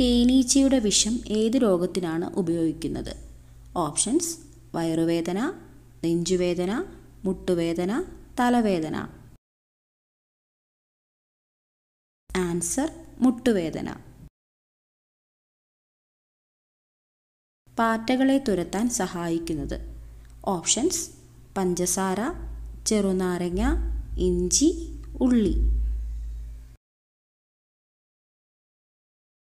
തേനീച്ചയുടെ വിഷം ഏത് രോഗത്തിനാണ് ഉപയോഗിക്കുന്നത്? ഓപ്ഷൻസ് വയറുവേദന നെഞ്ചുവേദന മുട്ടുവേദന തലവേദന. ആൻസർ മുട്ടുവേദന. പാറ്റകളെ തുരത്താൻ സഹായിക്കുന്നത്. ഓപ്ഷൻസ് പഞ്ചസാര ചെറുനാരങ്ങ ഇഞ്ചി ഉള്ളി.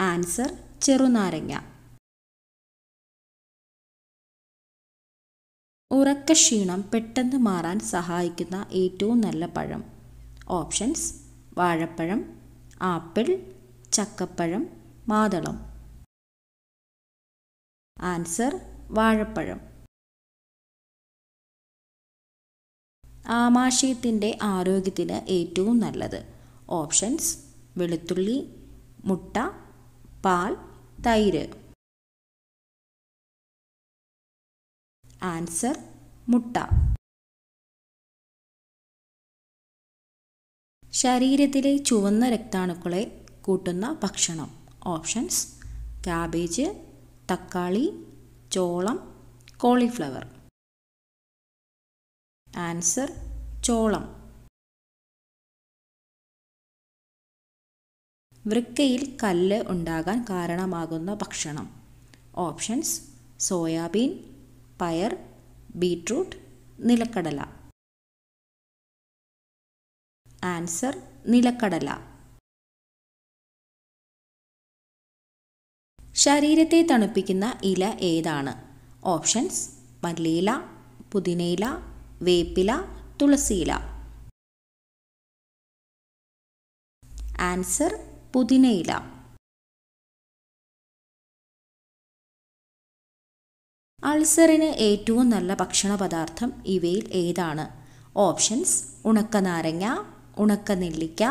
ആൻസർ ചെറുനാരങ്ങ. ഉറക്കക്ഷീണം പെട്ടെന്ന് മാറാൻ സഹായിക്കുന്ന ഏറ്റവും നല്ല പഴം. ഓപ്ഷൻസ് വാഴപ്പഴം ആപ്പിൾ ചക്കപ്പഴം മാതളം. ആൻസർ വാഴപ്പഴം. ആമാശയത്തിന്റെ ആരോഗ്യത്തിന് ഏറ്റവും നല്ലത്. ഓപ്ഷൻസ് വെളുത്തുള്ളി മുട്ട പാൽ തൈര്. ആൻസർ മുട്ട. ശരീരത്തിലെ ചുവന്ന രക്താണുക്കളെ കൂട്ടുന്ന ഭക്ഷണം. ഓപ്ഷൻസ് ക്യാബേജ് തക്കാളി ചോളം കോളിഫ്ലവർ. ആൻസർ ചോളം. വൃക്കയിൽ കല്ല് ഉണ്ടാകാൻ കാരണമാകുന്ന ഭക്ഷണം. ഓപ്ഷൻസ് സോയാബീൻ പയർ ബീട്രൂട്ട് നിലക്കടല. ആൻസർ നിലക്കടല. ശരീരത്തെ തണുപ്പിക്കുന്ന ഇല ഏതാണ്? ഓപ്ഷൻസ് മല്ലിയില പുതിനയില വേപ്പില തുളസിയില. ആൻസർ പുതിനയില അൾസറിന് ഏറ്റവും നല്ല ഭക്ഷണ പദാർത്ഥം ഇവയിൽ ഏതാണ്? ഓപ്ഷൻസ് ഉണക്ക നാരങ്ങ ഉണക്ക നെല്ലിക്ക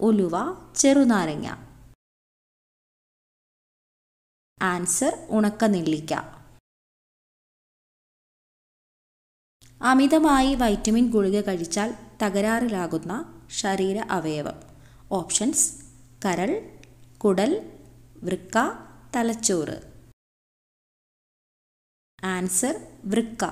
ഉലുവ ചെറുനാരങ്ങ. ആൻസർ ഉണക്ക നെല്ലിക്ക അമിതമായി വൈറ്റമിൻ ഗുളിക കഴിച്ചാൽ തകരാറിലാകുന്ന ശരീര അവയവം. ഓപ്ഷൻസ് കരൾ കുടൽ വൃക്ക തലച്ചോറ്. ആൻസർ വൃക്ക.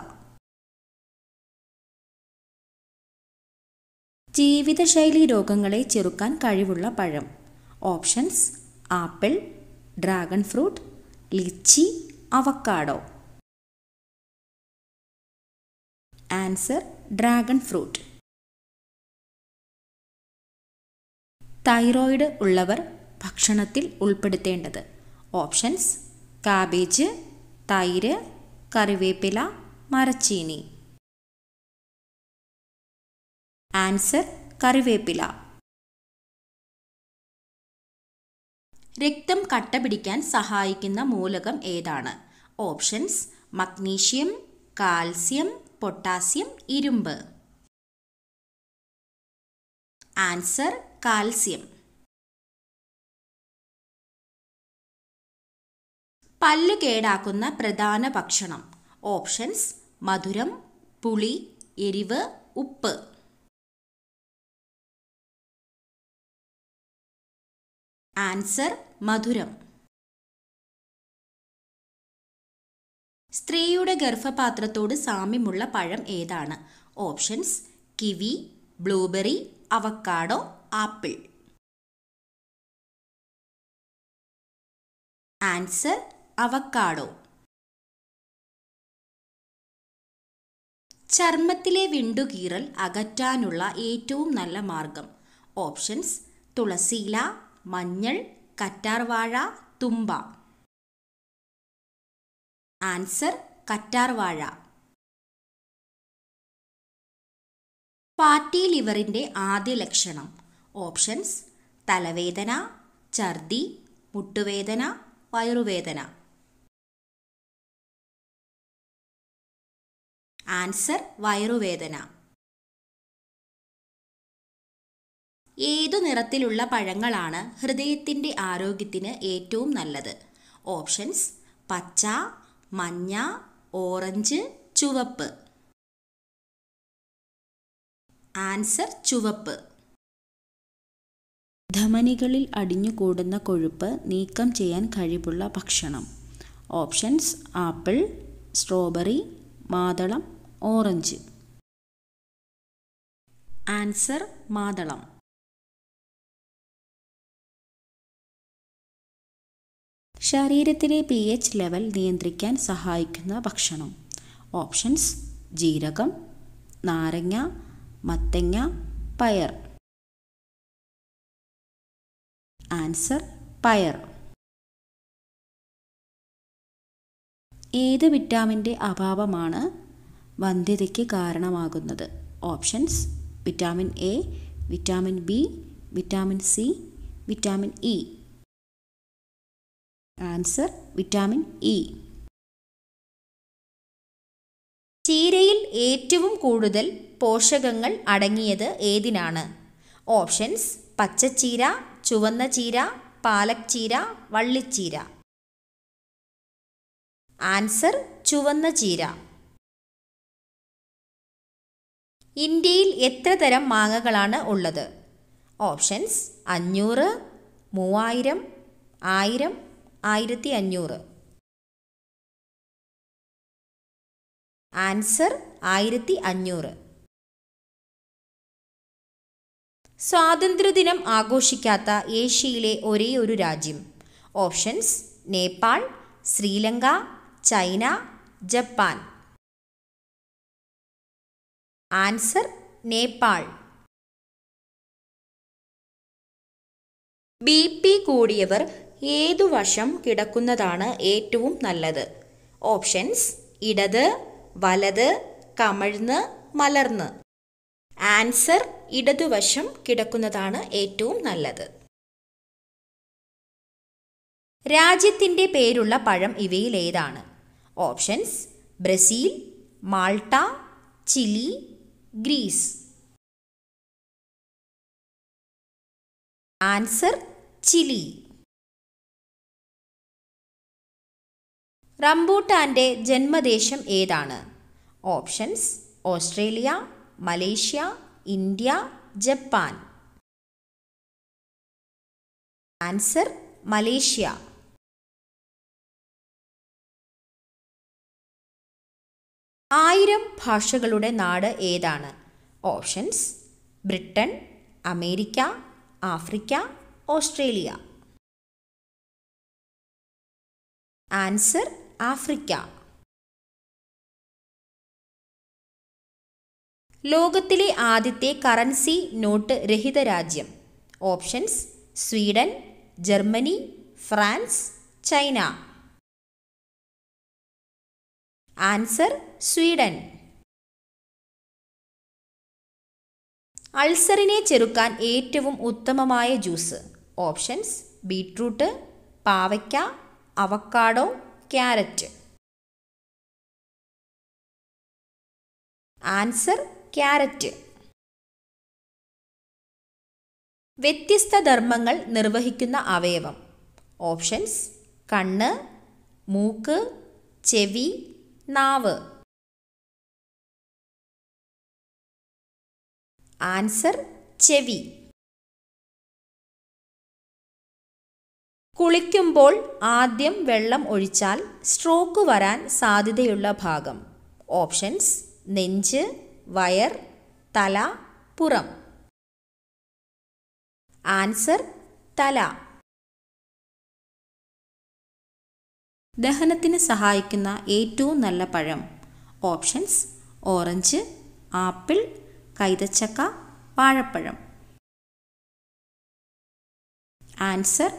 ജീവിതശൈലി രോഗങ്ങളെ ചെറുക്കാൻ കഴിവുള്ള പഴം. Options apple dragon fruit lychee avocado answer dragon fruit. Thyroid ഉള്ളവർ ഭക്ഷണത്തിൽ ഉൾപ്പെടുത്തേണ്ടത്. ഓപ്ഷൻസ് കാബേജ് തൈര് കറിവേപ്പില മരച്ചീനി. ആൻസർ കറിവേപ്പില. രക്തം കട്ട പിടിക്കാൻ സഹായിക്കുന്ന മൂലകം ഏതാണ്? ഓപ്ഷൻസ് മഗ്നീഷ്യം കാൽസ്യം പൊട്ടാസ്യം ഇരുമ്പ്. Answer calcium. പല്ല് കേടാക്കുന്ന പ്രധാന ഭക്ഷണം. ഓപ്ഷൻസ് മധുരം പുളി എരിവ് ഉപ്പ്. ആൻസർ മധുരം. സ്ത്രീയുടെ ഗർഭപാത്രത്തോട് സാമ്യമുള്ള പഴം ഏതാണ്? Options kiwi blueberry avocado apple. Answer avocado ചർമ്മത്തിലെ വിണ്ടുകീറൽ അകറ്റാനുള്ള ഏറ്റവും നല്ല മാർഗം. ഓപ്ഷൻസ് തുളസിയില മഞ്ഞൾ കറ്റാർവാഴ തുമ്പ. ആൻസർ കറ്റാർവാഴ. പാറ്റി ലിവറിന്റെ ആദ്യ ലക്ഷണം. ഓപ്ഷൻസ് തലവേദന ഛർദി മുട്ടുവേദന വയറുവേദന. ആൻസർ വയറുവേദന. ഏതു നിറത്തിലുള്ള പഴങ്ങളാണ് ഹൃദയത്തിന്റെ ആരോഗ്യത്തിന് ഏറ്റവും നല്ലത്? ഓപ്ഷൻസ് പച്ച മഞ്ഞ ഓറഞ്ച് ചുവപ്പ്. ആൻസർ ചുവപ്പ്. ധമനികളിൽ അടിഞ്ഞുകൂടുന്ന കൊഴുപ്പ് നീക്കം ചെയ്യാൻ കഴിവുള്ള ഭക്ഷണം. ഓപ്ഷൻസ് ആപ്പിൾ സ്ട്രോബെറി മാതളം ഓറഞ്ച്. ആൻസർ മാതളം. ശരീരത്തിലെ പി എച്ച് ലെവൽ നിയന്ത്രിക്കാൻ സഹായിക്കുന്ന ഭക്ഷണം. ഓപ്ഷൻസ് ജീരകം നാരങ്ങ മത്തങ്ങ പയർ. ആൻസർ പയർ. ഏത് വിറ്റാമിന്റെ അഭാവമാണ് വന്ധ്യതയ്ക്ക് കാരണമാകുന്നത്? Options vitamin A vitamin B vitamin C vitamin E. Answer vitamin E. ചീരയിൽ ഏറ്റവും കൂടുതൽ പോഷകങ്ങൾ അടങ്ങിയത് ഏതിനാണ്? ഓപ്ഷൻസ് പച്ചച്ചീര ചുവന്ന ചീര പാലക് ചീര വള്ളിച്ചീര. ആൻസർ ചുവന്ന ചീര. ഇന്ത്യയിൽ എത്ര തരം മാങ്ങകളാണ് ഉള്ളത്? ഓപ്ഷൻസ് അഞ്ഞൂറ് മൂവായിരം ആയിരം ആയിരത്തി അഞ്ഞൂറ് ആൻസർ ആയിരത്തി അഞ്ഞൂറ് സ്വാതന്ത്ര്യദിനം ആഘോഷിക്കാത്ത ഏഷ്യയിലെ ഒരേ ഒരു രാജ്യം. Options Nepal Sri Lanka China Japan. Answer Nepal. B P കൂടിയവർ ഏതു വശം കിടക്കുന്നതാണ് ഏറ്റവും നല്ലത്? ഓപ്ഷൻസ് ഇടത് വലത് കമഴ്ന്ന് മലർന്ന്. ആൻസർ ഇടതുവശം കിടക്കുന്നതാണ് ഏറ്റവും നല്ലത്. രാജ്യത്തിന്റെ പേരുള്ള പഴം ഇവയിൽ ഏതാണ് options Brazil Malta Chile Greece. Answer Chile. റംബൂട്ടാന്റെ ജന്മദേശം ഏതാണ്? Options Australia Malaysia India Japan. Answer Malaysia. ആയിരം ഭാഷകളുടെ നാട് ഏതാണ്? Options Britain America Africa Australia. Answer Africa. ലോകത്തിലെ ആദ്യത്തെ കറൻസി നോട്ട് രഹിത രാജ്യം. Options Sweden Germany France China. Answer Sweden. അൾസറിനെ ചെറുക്കാൻ ഏറ്റവും ഉത്തമമായ ജ്യൂസ്. ഓപ്ഷൻസ് ബീട്രൂട്ട് പാവയ്ക്ക അവക്കാഡോ ക്യാരറ്റ്. Answer carrot. വ്യത്യസ്ത ധർമ്മങ്ങൾ നിർവഹിക്കുന്ന അവയവം. ഓപ്ഷൻസ് കണ്ണ് മൂക്ക് ചെവി നാവ്. ആൻസർ ചെവി. കുളിക്കുമ്പോൾ ആദ്യം വെള്ളം ഒഴിച്ചാൽ സ്ട്രോക്ക് വരാൻ സാധ്യതയുള്ള ഭാഗം. ഓപ്ഷൻസ് നെഞ്ച് വയർ തല പുറം. ആൻസർ തല. ദഹനത്തിന് സഹായിക്കുന്ന ഏറ്റവും നല്ല പഴം. ഓപ്ഷൻസ് ഓറഞ്ച് ആപ്പിൾ കൈതച്ചക്ക വാഴപ്പഴം. ആൻസർ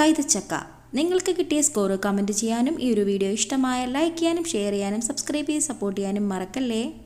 കൈതച്ചക്ക. നിങ്ങൾക്ക് കിട്ടിയ സ്കോർ കമന്റ് ചെയ്യാനും ഈ ഒരു വീഡിയോ ഇഷ്ടമായ ലൈക്ക് ചെയ്യാനും ഷെയർ ചെയ്യാനും സബ്സ്ക്രൈബ് ചെയ്ത് സപ്പോർട്ട് ചെയ്യാനും മറക്കല്ലേ?